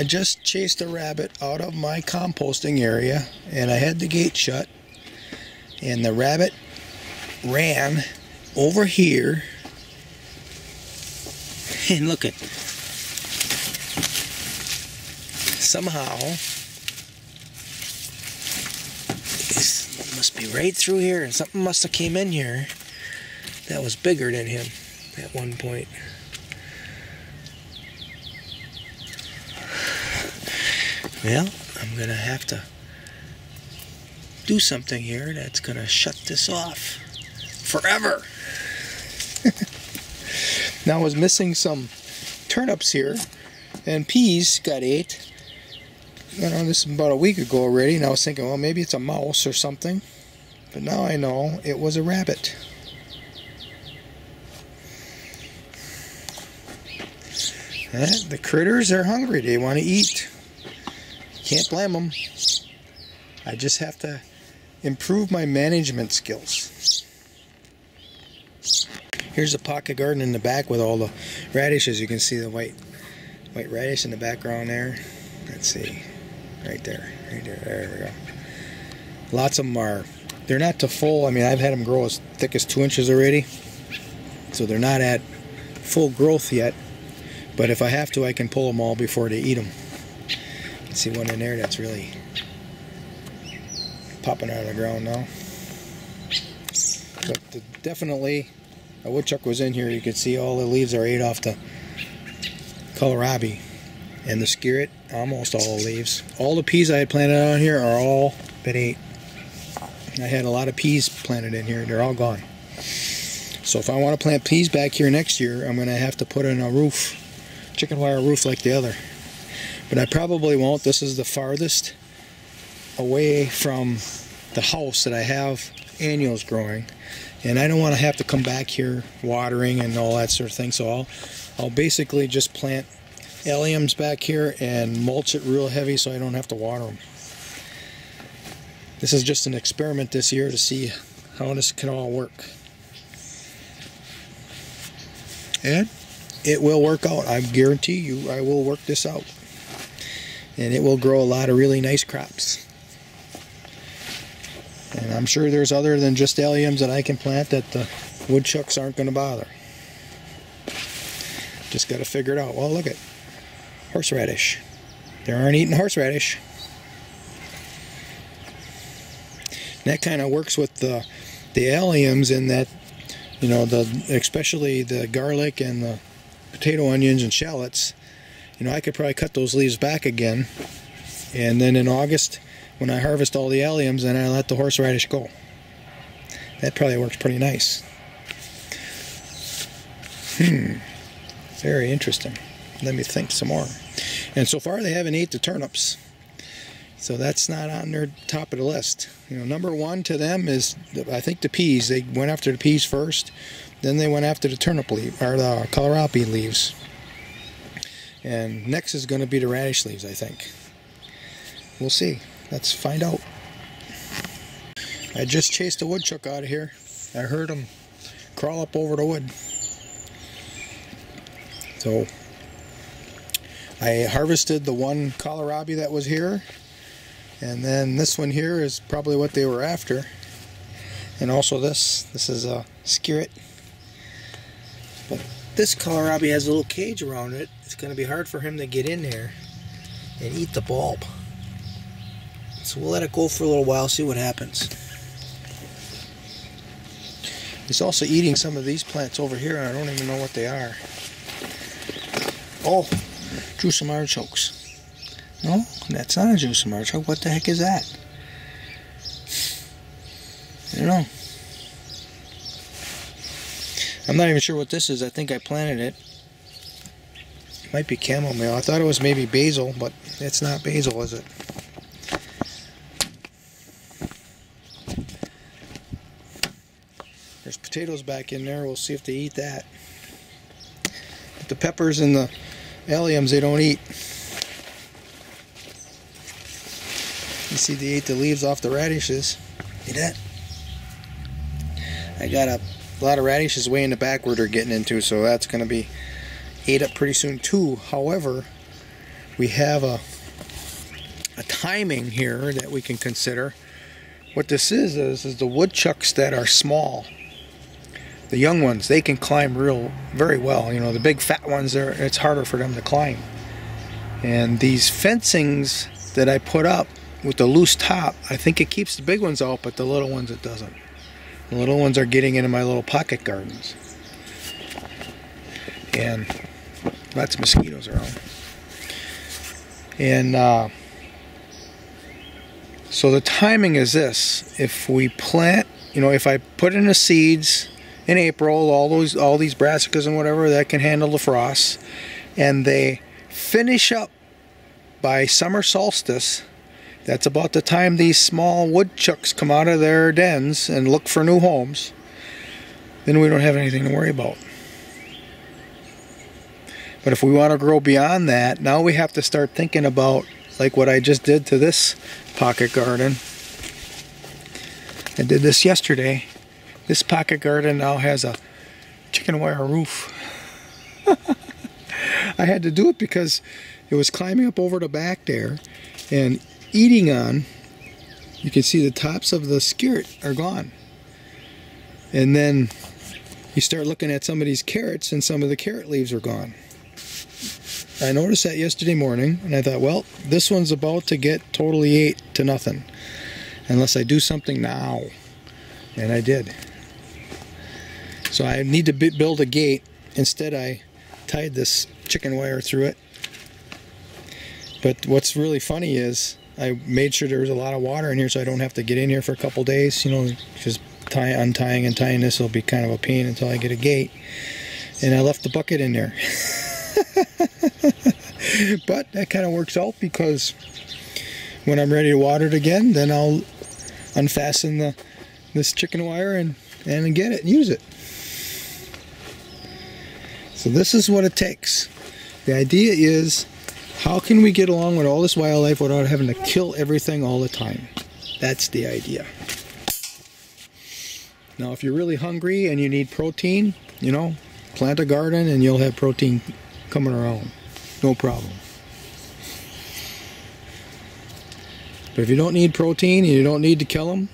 I just chased a rabbit out of my composting area and I had the gate shut and the rabbit ran over here. And look at somehow this must be right through here and something must have came in here that was bigger than him at one point well I'm gonna have to do something here that's gonna shut this off forever now I was missing some turnips here and peas got ate you know, this is about a week ago already, and I was thinking, well, maybe it's a mouse or something. But now I know it was a rabbit. Eh, the critters are hungry. They want to eat. Can't blame them. I just have to improve my management skills. Here's a pocket garden in the back with all the radishes. You can see the white white radish in the background there. Let's see. Right there. Right there. There we go. Lots of them are, they're not to full. I mean, I've had them grow as thick as two inches already. So they're not at full growth yet. But if I have to, I can pull them all before they eat them. Can see one in there that's really popping out of the ground now. But the, definitely, a woodchuck was in here. You can see all the leaves are ate off the kohlrabi and the skirret, almost all the leaves. All the peas I had planted on here are all been ate. I had a lot of peas planted in here. They're all gone. So if I want to plant peas back here next year, I'm going to have to put in a roof, chicken wire roof like the other. But I probably won't. This is the farthest away from the house that I have annuals growing. And I don't want to have to come back here watering and all that sort of thing. So I'll, I'll basically just plant alliums back here and mulch it real heavy so I don't have to water them. This is just an experiment this year to see how this can all work. And it will work out. I guarantee you I will work this out. And it will grow a lot of really nice crops. And I'm sure there's other than just alliums that I can plant that the woodchucks aren't going to bother. Just got to figure it out. Well, look at horseradish. They aren't eating horseradish. that kind of works with the the alliums in that you know the especially the garlic and the potato onions and shallots you know I could probably cut those leaves back again. And then in August when I harvest all the alliums then I let the horseradish go. That probably works pretty nice. Hmm. Very interesting. Let me think some more. And so far they haven't ate the turnips. So that's not on their top of the list. You know, number one to them is I think the peas. They went after the peas first, then they went after the turnip leaf or the kohlrabi leaves, and next is going to be the radish leaves. I think. We'll see. Let's find out. I just chased a woodchuck out of here. I heard him crawl up over the wood. So I harvested the one kohlrabi that was here and then this one here is probably what they were after and also this this is a skirret but this kohlrabi has a little cage around it it's going to be hard for him to get in there and eat the bulb so we'll let it go for a little while see what happens he's also eating some of these plants over here and I don't even know what they are oh drew some artichokes no, that's not a juice artichoke. What the heck is that? I don't know. I'm not even sure what this is. I think I planted it. it might be chamomile. I thought it was maybe basil, but it's not basil, is it? There's potatoes back in there. We'll see if they eat that. But the peppers and the alliums they don't eat. You see they ate the leaves off the radishes. See that? I got a lot of radishes way in the back where they're getting into, so that's going to be ate up pretty soon too. However, we have a, a timing here that we can consider. What this is, is, is the woodchucks that are small the young ones they can climb real very well you know the big fat ones are it's harder for them to climb and these fencings that I put up with the loose top I think it keeps the big ones out but the little ones it doesn't the little ones are getting into my little pocket gardens and lots of mosquitoes around and uh, so the timing is this if we plant you know if I put in the seeds in April, all those all these brassicas and whatever that can handle the frost, and they finish up by summer solstice. That's about the time these small woodchucks come out of their dens and look for new homes. Then we don't have anything to worry about. But if we want to grow beyond that, now we have to start thinking about like what I just did to this pocket garden. I did this yesterday this pocket garden now has a chicken wire roof. I had to do it because it was climbing up over the back there and eating on, you can see the tops of the skirret are gone. And then you start looking at some of these carrots and some of the carrot leaves are gone. I noticed that yesterday morning and I thought, well, this one's about to get totally ate to nothing unless I do something now. And I did. So I need to build a gate. Instead, I tied this chicken wire through it. But what's really funny is I made sure there was a lot of water in here so I don't have to get in here for a couple days. You know, just tie, untying and tying this will be kind of a pain until I get a gate. And I left the bucket in there. but that kind of works out because when I'm ready to water it again, then I'll unfasten the this chicken wire and, and get it and use it. So this is what it takes. The idea is how can we get along with all this wildlife without having to kill everything all the time? That's the idea. Now if you're really hungry and you need protein, you know, plant a garden and you'll have protein coming around. No problem. But if you don't need protein and you don't need to kill them,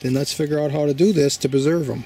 then let's figure out how to do this to preserve them.